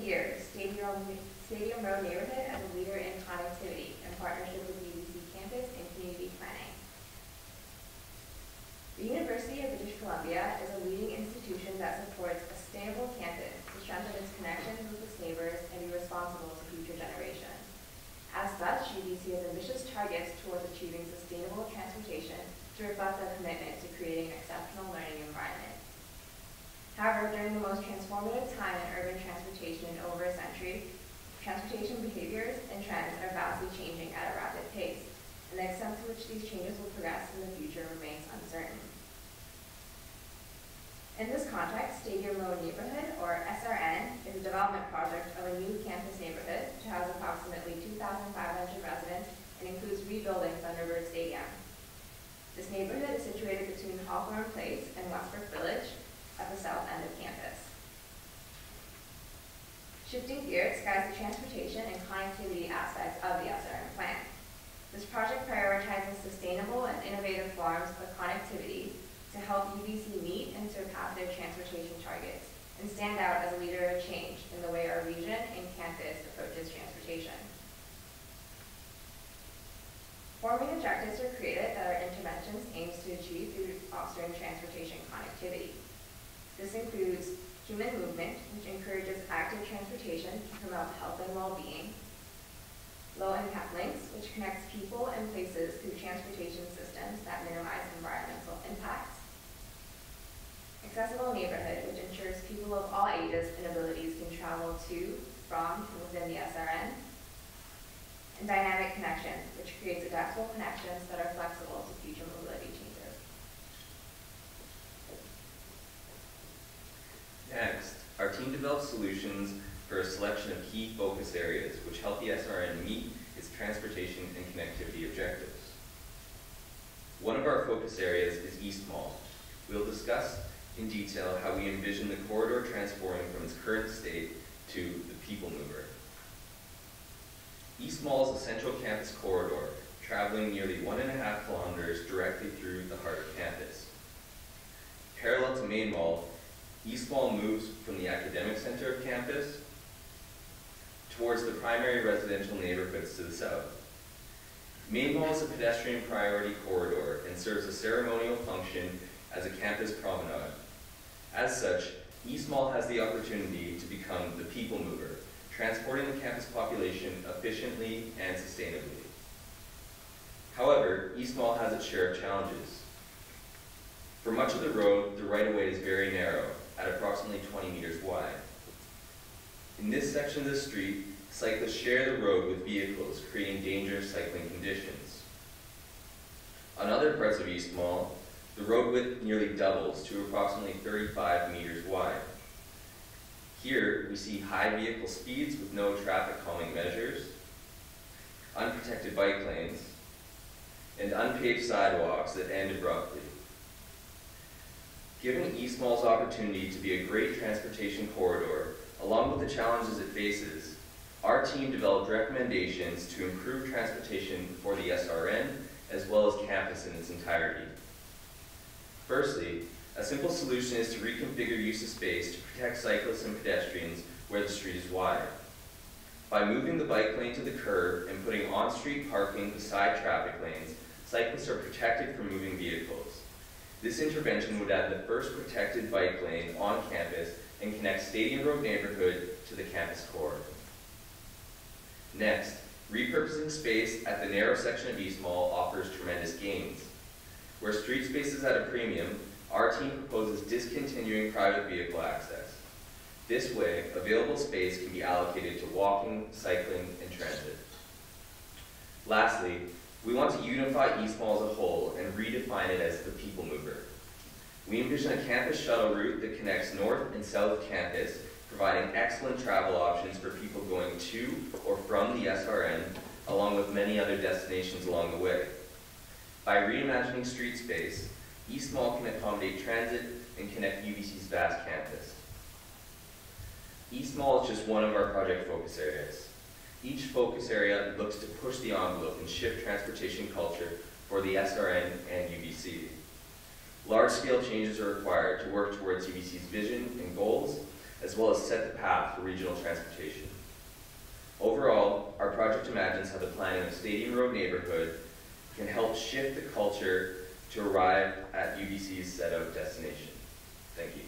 Stadium Road neighborhood as a leader in connectivity in partnership with UBC campus and community planning. The University of British Columbia is a leading institution that supports a sustainable campus to strengthen its connections with its neighbors and be responsible to future generations. As such, UBC has ambitious targets towards achieving sustainable transportation to reflect our commitment to creating an exceptional learning environment. However, during the most transformative time in urban transportation in over a century, transportation behaviors and trends are vastly changing at a rapid pace, and the extent to which these changes will progress in the future remains uncertain. In this context, Stadium Road Neighborhood, or SRN, is a development project of a new campus neighborhood to house approximately 2,500 residents and includes rebuilding Thunderbird under Bird Stadium. This neighborhood is situated between Hawthorn Place and Wesbrook Village at the south end of campus. Shifting gears guides the transportation and connectivity aspects of the SRN plan. This project prioritizes sustainable and innovative forms of connectivity to help UBC meet and surpass their transportation targets and stand out as a leader of change in the way our region and campus approaches transportation. Forming objectives are created that our interventions aims to achieve through fostering transportation connectivity. This includes human movement, which encourages active transportation to promote health and well-being, low-impact links, which connects people and places through transportation systems that minimize environmental impacts, accessible neighborhood, which ensures people of all ages and abilities can travel to, from, and within the SRN, and dynamic connections, which creates adaptable connections that are flexible to future mobility changes. Next, our team developed solutions for a selection of key focus areas which help the SRN meet its transportation and connectivity objectives. One of our focus areas is East Mall. We'll discuss in detail how we envision the corridor transforming from its current state to the people mover. East Mall is a central campus corridor traveling nearly one and a half kilometers directly through the heart of campus. Parallel to Main Mall, East Mall moves from the academic center of campus towards the primary residential neighborhoods to the south. Main Mall is a pedestrian priority corridor and serves a ceremonial function as a campus promenade. As such, East Mall has the opportunity to become the people mover, transporting the campus population efficiently and sustainably. However, East Mall has its share of challenges. For much of the road, the right-of-way is very narrow, at approximately 20 meters wide. In this section of the street, cyclists share the road with vehicles, creating dangerous cycling conditions. On other parts of East Mall, the road width nearly doubles to approximately 35 meters wide. Here, we see high vehicle speeds with no traffic calming measures, unprotected bike lanes, and unpaved sidewalks that end abruptly. Given East Mall's opportunity to be a great transportation corridor, along with the challenges it faces, our team developed recommendations to improve transportation for the SRN as well as campus in its entirety. Firstly, a simple solution is to reconfigure use of space to protect cyclists and pedestrians where the street is wide. By moving the bike lane to the curb and putting on-street parking beside traffic lanes, cyclists are protected from moving vehicles. This intervention would add the first protected bike lane on campus and connect Stadium Road neighborhood to the campus core. Next, repurposing space at the narrow section of East Mall offers tremendous gains. Where street space is at a premium, our team proposes discontinuing private vehicle access. This way, available space can be allocated to walking, cycling, and transit. Lastly, we want to unify East Mall as a whole and redefine it as the people mover. We envision a campus shuttle route that connects North and South Campus, providing excellent travel options for people going to or from the SRN, along with many other destinations along the way. By reimagining street space, East Mall can accommodate transit and connect UBC's vast campus. East Mall is just one of our project focus areas. Each focus area looks to push the envelope and shift transportation culture for the SRN and UBC. Large-scale changes are required to work towards UBC's vision and goals, as well as set the path for regional transportation. development of Stadium Road neighborhood can help shift the culture to arrive at UBC's set out destination. Thank you.